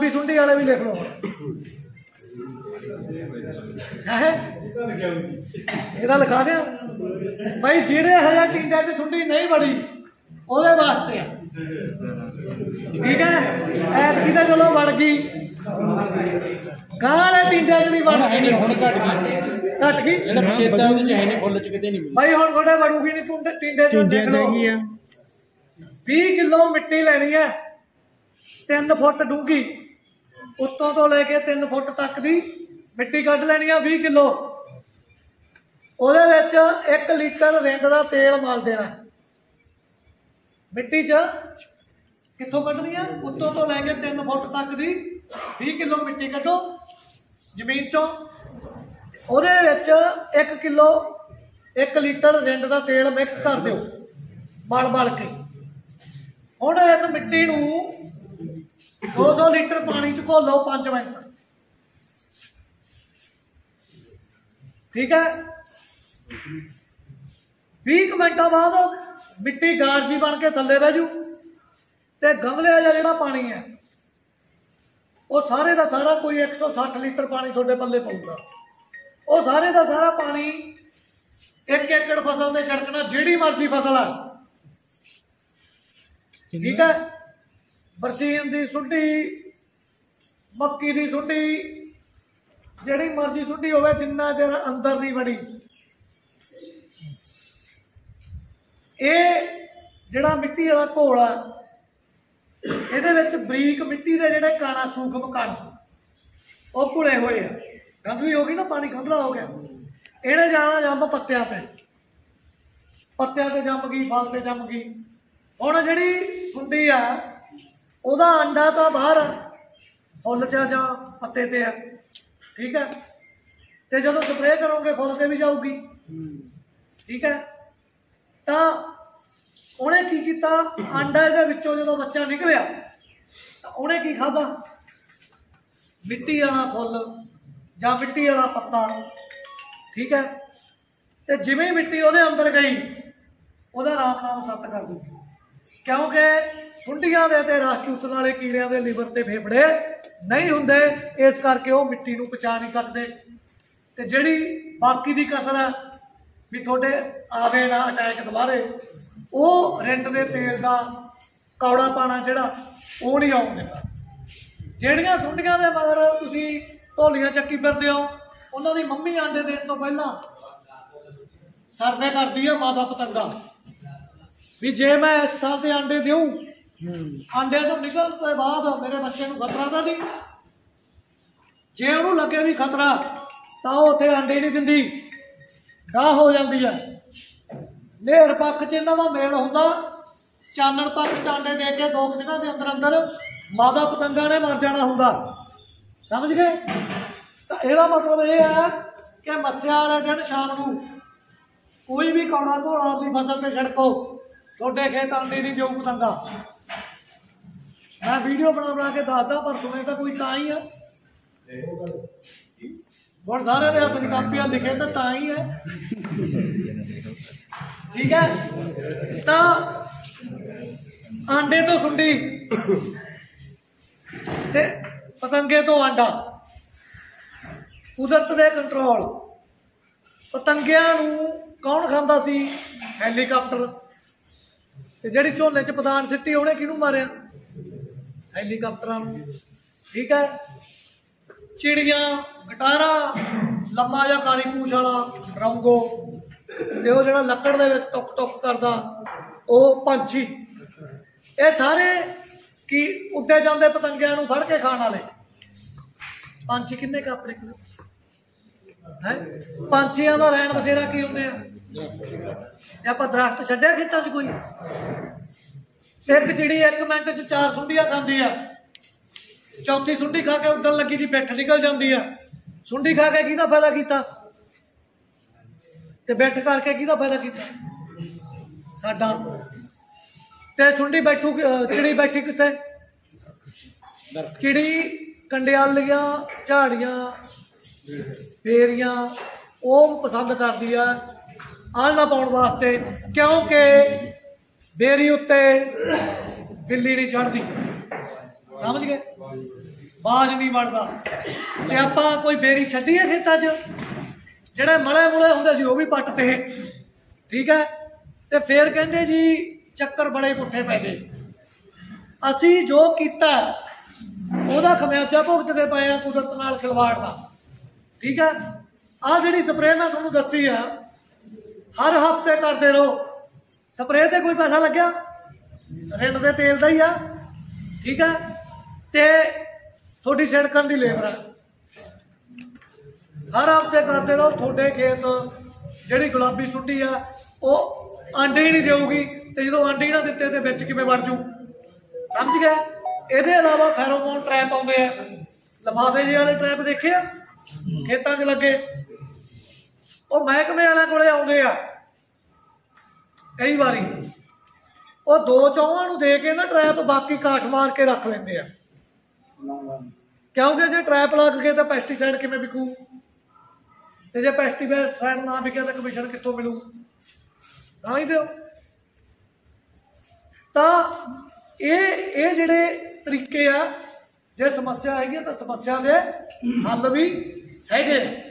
ਗੁਲਾਬੀ ਸੁੰਡੀ ਵਾਲੇ ਵੀ ਲਿਖ ਲਓ। ਹੈ? ਇਹਦਾ ਲਿਖਾ ਦਿਆਂ? ਭਾਈ ਜਿਹੜੇ ਹਜੇ ਟਿੰਡੇ 'ਚ ਸੁੰਡੀ ਨਹੀਂ ਵੜੀ ਉਹਦੇ ਵਾਸਤੇ ਆ। ਠੀਕ ਹੈ? ਐਤਕੀ ਤਾਂ ਚਲੋ ਵੜ ਗਈ। ਕਾਹਲੇ ਟਿੰਡੇ 'ਚ ਨਹੀਂ ਵੜ ਹੈ ਨਹੀਂ ਹੁਣ ਘਟ ਗਈ। ਘਟ ਗਈ? ਜਿਹੜਾ ਪਛੇਤਾ ਉਹਦੇ ਚ ਹੈ ਨਹੀਂ ਫੁੱਲ ਚ ਕਿਤੇ ਨਹੀਂ ਭਾਈ ਹੁਣ ਤੁਹਾਡੇ ਵੜੂਗੀ ਨਹੀਂ ਟੁੰਡੇ ਟਿੰਡੇ 'ਚ ਦੇਖ ਲਓ। ਹੈਗੀ ਆ। 20 ਕਿਲੋ ਮਿੱਟੀ ਲੈਣੀ ਹੈ। 3 ਫੁੱਟ ਡੂੰਘੀ। ਉੱਤੋਂ ਤੋਂ ਲੈ ਕੇ 3 ਫੁੱਟ ਤੱਕ ਦੀ ਮਿੱਟੀ ਕੱਢ ਲੈਣੀ ਆ 20 ਕਿਲੋ। ਉਹਦੇ ਵਿੱਚ 1 ਲੀਟਰ ਰਿੰਡ ਦਾ ਤੇਲ ਮਲ ਦੇਣਾ। ਮਿੱਟੀ 'ਚ ਕਿੱਥੋਂ ਕੱਢਣੀ ਆ? ਉੱਤੋਂ ਤੋਂ ਲੈ ਕੇ 3 ਫੁੱਟ ਤੱਕ ਦੀ 20 ਕਿਲੋ ਮਿੱਟੀ ਕੱਢੋ ਜ਼ਮੀਨ 'ਚੋਂ। ਉਹਦੇ ਵਿੱਚ 1 ਕਿਲੋ 1 ਲੀਟਰ ਰਿੰਡ ਦਾ ਤੇਲ ਮਿਕਸ ਕਰ ਦਿਓ ਬਲ ਬਲ ਕੇ। ਹੁਣ ਇਸ ਮਿੱਟੀ ਨੂੰ 200 ਲੀਟਰ ਪਾਣੀ ਚ ਘੋਲੋ 5 ਮਿੰਟ। ਠੀਕ ਹੈ? 20 ਕੁ ਮਿੰਟਾਂ ਬਾਅਦ ਮਿੱਟੀ ਗਾਰਜੀ ਬਣ ਕੇ ਥੱਲੇ ਬਹਿ ਜੂ ਤੇ ਗਮਲੇ ਦਾ ਜਿਹੜਾ ਪਾਣੀ ਹੈ, ਉਹ ਸਾਰੇ ਦਾ ਸਾਰਾ ਕੋਈ 160 ਲੀਟਰ ਪਾਣੀ ਤੁਹਾਡੇ ਪੱਲੇ ਪਊਗਾ। ਉਹ ਸਾਰੇ ਦਾ ਸਾਰਾ ਪਾਣੀ ਇੱਕ ਏਕੜ ਫਸਲ ਤੇ ਛੜਕਣਾ, ਜਿਹੜੀ ਮਰਜ਼ੀ ਫਸਲ ਆ। ਠੀਕ ਹੈ? ਬਰਸੀਨ ਦੀ ਸੁੰਡੀ ਮੱਕੀ ਦੀ ਸੁੰਡੀ ਜਿਹੜੀ ਮਰਜ਼ੀ ਸੁੰਡੀ ਹੋਵੇ, ਜਿੰਨਾ ਚਿਰ ਅੰਦਰ ਨਹੀਂ ਵੜੀ। ਇਹ ਜਿਹੜਾ ਮਿੱਟੀ ਵਾਲਾ ਘੋਲ ਆ, ਇਹਦੇ ਵਿੱਚ ਬਰੀਕ ਮਿੱਟੀ ਦੇ ਜਿਹੜੇ ਕਾਣਾ ਸੂਖਮ ਕਣ, ਉਹ ਘੁਲੇ ਹੋਏ ਆ। ਗੰਦਲੀ ਹੋ ਗਈ ਨਾ, ਪਾਣੀ ਗੰਦਲਾ ਹੋ ਗਿਆ। ਇਹਨੇ ਜਾਣਾ ਜੰਮ ਪੱਤਿਆਂ ਤੇ। ਪੱਤਿਆਂ ਤੇ ਜੰਮ ਗਈ, ਫਲ ਤੇ ਜੰਮ ਗਈ। ਹੁਣ ਜਿਹੜੀ ਸੁੰਡੀ ਆ ਉਹਦਾ ਅੰਡਾ ਤਾਂ ਬਾਹਰ ਆ, ਫੁੱਲ ਚ ਆ ਜਾਂ ਪੱਤੇ ਤੇ ਆ। ਠੀਕ ਹੈ? ਤੇ ਜਦੋਂ ਸਪਰੇਅ ਕਰੋਗੇ ਫੁੱਲ ਤੇ ਵੀ ਜਾਊਗੀ। ਠੀਕ ਹੈ? ਤਾਂ ਉਹਨੇ ਕੀ ਕੀਤਾ? ਅੰਡਾ ਦੇ ਵਿੱਚੋਂ ਜਦੋਂ ਬੱਚਾ ਨਿਕਲਿਆ ਤਾਂ ਉਹਨੇ ਕੀ ਖਾਧਾ? ਮਿੱਟੀ ਵਾਲਾ ਫੁੱਲ ਜਾਂ ਮਿੱਟੀ ਵਾਲਾ ਪੱਤਾ। ਠੀਕ ਹੈ? ਤੇ ਜਿਵੇਂ ਮਿੱਟੀ ਉਹਦੇ ਅੰਦਰ ਗਈ ਉਹਦਾ ਰਾਮ ਨਾਮ ਸਤ ਕਰ ਦੂਗੀ ਕਿਉਂਕਿ ਸੁੰਡੀਆਂ ਦੇ ਤੇ ਰਸ ਚੂਸਣ ਵਾਲੇ ਕੀੜਿਆਂ ਦੇ ਲਿਵਰ ਤੇ ਫੇਫੜੇ ਨਹੀਂ ਹੁੰਦੇ, ਇਸ ਕਰਕੇ ਉਹ ਮਿੱਟੀ ਨੂੰ ਪਚਾ ਨਹੀਂ ਸਕਦੇ। ਤੇ ਜਿਹੜੀ ਬਾਕੀ ਦੀ ਕਸਰ ਹੈ ਵੀ ਤੁਹਾਡੇ ਆਵੇ ਨਾ ਅਟੈਕ ਦੁਬਾਰੇ, ਉਹ ਰਿੰਡ ਦੇ ਤੇਲ ਦਾ ਕੌੜਾ ਪਾਣਾ ਜਿਹੜਾ, ਉਹ ਨਹੀਂ ਆਉਣ ਦਿੰਦਾ। ਜਿਹੜੀਆਂ ਸੁੰਡੀਆਂ ਦੇ ਮਗਰ ਤੁਸੀਂ ਢੋਲੀਆਂ ਚੱਕੀ ਫਿਰਦੇ ਹੋ, ਉਹਨਾਂ ਦੀ ਮੰਮੀ ਆਂਡੇ ਦੇਣ ਤੋਂ ਪਹਿਲਾਂ ਸਰਦੇ ਕਰਦੀ ਹੈ ਮਾਤਾ ਪਤੰਗਾ। ਵੀ ਜੇ ਮੈਂ ਇਸ ਸਾਲ ਦੇ ਆਂਡੇ ਦਿਉ ਆਂਡਿਆਂ ਤੋਂ ਨਿਕਲਣ ਤੋਂ ਬਾਅਦ ਮੇਰੇ ਬੱਚੇ ਨੂੰ ਖਤਰਾ ਤਾਂ ਨਹੀਂ। ਜੇ ਉਹਨੂੰ ਲੱਗੇ ਵੀ ਖਤਰਾ, ਤਾਂ ਉਹ ਉੱਥੇ ਆਂਡੇ ਨਹੀਂ ਦਿੰਦੀ। ਗਾਹ ਹੋ ਜਾਂਦੀ ਹੈ ਨੇਰ ਪੱਖ 'ਚ ਇਹਨਾਂ ਦਾ ਮੇਲ ਹੁੰਦਾ। ਚਾਨਣ ਪੱਖ 'ਚ ਆਂਡੇ ਦੇ ਕੇ ਦੋ ਦਿਨਾਂ ਦੇ ਅੰਦਰ ਅੰਦਰ ਮਾਦਾ ਪਤੰਗਾ ਨੇ ਮਰ ਜਾਣਾ ਹੁੰਦਾ। ਸਮਝ ਗਏ? ਤਾਂ ਇਹਦਾ ਮਤਲਬ ਇਹ ਹੈ ਕਿ ਮੱਸਿਆ ਵਾਲੇ ਦਿਨ ਸ਼ਾਮ ਨੂੰ ਕੋਈ ਵੀ ਕੌੜਾ ਘੋੜਾ ਆਪਣੀ ਫਸਲ ਤੇ ਛਿੜਕੋ। ਤੁਹਾਡੇ ਖੇਤ ਆਂਡੇ ਨਹੀਂ ਜਾਊ ਪਤੰਗਾ ਮੈਂ ਵੀਡੀਓ ਬਣਾ ਬਣਾ ਕੇ ਦੱਸਦਾ, ਪਰ ਸੁਣੇ ਤਾਂ ਕੋਈ ਤਾਂ ਹੀ ਆ। ਹੁਣ ਸਾਰਿਆਂ ਦੇ ਹੱਥ 'ਚ ਕਾਪੀਆਂ ਲਿਖੇ ਤਾਂ ਤਾਂ ਹੀ ਹੈ ਠੀਕ ਹੈ? ਤਾਂ ਆਂਡੇ ਤੋਂ ਸੁੰਡੀ। ਤੇ ਪਤੰਗੇ ਤੋਂ ਆਂਡਾ। ਕੁਦਰਤ ਦੇ ਕੰਟਰੋਲ ਪਤੰਗਿਆਂ ਨੂੰ ਕੌਣ ਖਾਂਦਾ ਸੀ? ਹੈਲੀਕਾਪਟਰ। ਤੇ ਜਿਹੜੀ ਝੋਨੇ 'ਚ ਪਦਾਨ ਸਿੱਟੀ ਉਹਨੇ ਕਿਹਨੂੰ ਮਾਰਿਆ? ਹੈਲੀਕਾਪਟਰਾਂ ਨੂੰ। ਠੀਕ ਹੈ? ਚਿੜੀਆਂ, ਗਟਾਰਾ, ਲੰਮਾ ਜਿਹਾ ਕਾਲੀ ਪੂਛ ਵਾਲਾ ਰੰਗੋ। ਤੇ ਉਹ ਜਿਹੜਾ ਲੱਕੜ ਦੇ ਵਿੱਚ ਟੁੱਕ ਟੁੱਕ ਕਰਦਾ, ਉਹ ਪੰਛੀ। ਇਹ ਸਾਰੇ ਕੀ ਉੱਡੇ ਜਾਂਦੇ ਪਤੰਗਿਆਂ ਨੂੰ ਫੜ ਕੇ ਖਾਣ ਵਾਲੇ। ਪੰਛੀ ਕਿੰਨੇ ਕੁ ਆਪਣੇ ਕੋਲ? ਹੈ? ਪੰਛੀਆਂ ਦਾ ਰਹਿਣ ਬਸੇਰਾ ਕੀ ਹੁੰਦੇ ਆ? ਜੇ ਆਪਾਂ ਦਰਖਤ ਛੱਡਿਆ ਖੇਤਾਂ 'ਚ ਕੋਈ? ਇੱਕ ਚਿੜੀ ਇੱਕ ਮਿੰਟ 'ਚ ਚਾਰ ਸੁੰਡੀਆਂ ਖਾਂਦੀ ਆ। ਚੌਥੀ ਸੁੰਡੀ ਖਾ ਕੇ ਉੱਡਣ ਲੱਗੀ ਦੀ ਪਿੱਠ ਨਿਕਲ ਜਾਂਦੀ ਆ। ਸੁੰਡੀ ਖਾ ਕੇ ਕਿਹਦਾ ਫਾਇਦਾ ਕੀਤਾ? ਤੇ ਬੈਠ ਕਰਕੇ ਕਿਹਦਾ ਫਾਇਦਾ ਕੀਤਾ? ਸਾਡਾ। ਤੇ ਸੁੰਡੀ ਬੈਠੂ ਚਿੜੀ ਬੈਠੀ ਕਿੱਥੇ? ਚਿੜੀ, ਕੰਡਿਆਲੀਆਂ, ਝਾੜੀਆਂ ਫੇਰੀਆਂ ਉਹ ਪਸੰਦ ਕਰਦੀ ਆ। ਆਲਣਾ ਪਾਉਣ ਵਾਸਤੇ, ਕਿਉਂਕਿ ਬੇਰੀ ਉੱਤੇ ਬਿੱਲੀ ਨਹੀਂ ਚੜਦੀ ਸਮਝ ਗਏ? ਬਾਜ ਨਹੀਂ ਵੜਦਾ। ਤੇ ਆਪਾਂ ਕੋਈ ਬੇਰੀ ਛੱਡੀ ਹੈ ਖੇਤਾਂ 'ਚ? ਜਿਹੜੇ ਮਲੇ ਮੁਲੇ ਹੁੰਦੇ ਸੀ, ਉਹ ਵੀ ਪੱਟ ਤੇ। ਠੀਕ ਹੈ? ਤੇ ਫੇਰ ਕਹਿੰਦੇ ਜੀ, ਚੱਕਰ ਬੜੇ ਪੁੱਠੇ ਪੈ ਗਏ। ਅਸੀਂ ਜੋ ਕੀਤਾ, ਉਹਦਾ ਖਮਿਆਜਾ ਭੁਗਤਦੇ ਪਏ ਆ ਕੁਦਰਤ ਨਾਲ ਖਿਲਵਾੜ ਦਾ ਠੀਕ ਹੈ? ਆ ਜਿਹੜੀ ਸਪਰੇਅ ਮੈਂ ਤੁਹਾਨੂੰ ਦੱਸੀ ਆ, ਹਰ ਹਫ਼ਤੇ ਕਰਦੇ ਰਹੋ। ਸਪਰੇਅ ਤੇ ਕੋਈ ਪੈਸਾ ਲੱਗਿਆ? ਰਿੰਡ ਦੇ ਤੇਲ ਦਾ ਹੀ ਆ। ਠੀਕ ਹੈ? ਤੇ ਤੁਹਾਡੀ ਛਿੜਕਣ ਦੀ ਲੇਬਰ ਆ। ਹਰ ਹਫ਼ਤੇ ਕਰਦੇ ਰਹੋ, ਤੁਹਾਡੇ ਖੇਤ ਜਿਹੜੀ ਗੁਲਾਬੀ ਸੁੰਡੀ ਆ, ਉਹ ਆਂਡੇ ਹੀ ਨਹੀਂ ਦੇਊਗੀ, ਤੇ ਜਦੋਂ ਆਂਡੇ ਹੀ ਨਾ ਦਿੱਤੇ ਤੇ ਵਿੱਚ ਕਿਵੇਂ ਵੜ ਜੂ? ਸਮਝ ਗਏ? ਇਹਦੇ ਇਲਾਵਾ ਫੈਰੋਮੋਨ ਟ੍ਰੈਪ ਆਉਂਦੇ ਆ। ਲਫਾਫੇ ਜਿਹੇ ਵਾਲੇ ਟ੍ਰੈਪ ਦੇਖੇ ਆ? ਖੇਤਾਂ 'ਚ ਲੱਗੇ। ਉਹ ਮਹਿਕਮੇ ਵਾਲਿਆਂ ਕੋਲੇ ਆਉਂਦੇ ਆ। ਕਈ ਵਾਰੀ। ਉਹ ਦੋ ਚੌਹਾਂ ਨੂੰ ਦੇ ਕੇ ਨਾ ਟਰੈਪ ਬਾਕੀ ਕਾਠ ਮਾਰ ਕੇ ਰੱਖ ਲੈਂਦੇ ਆ। ਕਿਉਂਕਿ ਜੇ ਟਰੈਪ ਲੱਗ ਗਏ ਤਾਂ ਪੈਸਟੀਸਾਈਡ ਕਿਵੇਂ ਵਿਕੂ? ਤੇ ਜੇ ਪੈਸਟੀਸਾਈਡ ਨਾ ਵਿਕਿਆ ਤਾਂ ਕਮਿਸ਼ਨ ਕਿੱਥੋਂ ਮਿਲੂ? ਸਮਝਦੇ ਹੋ ਤਾਂ ਇਹ ਇਹ ਜਿਹੜੇ ਤਰੀਕੇ ਆ ਜੇ ਸਮੱਸਿਆ ਹੈਗੀ ਆ ਤਾਂ ਸਮੱਸਿਆ ਦੇ ਹੱਲ ਵੀ ਹੈਗੇ ਨੇ।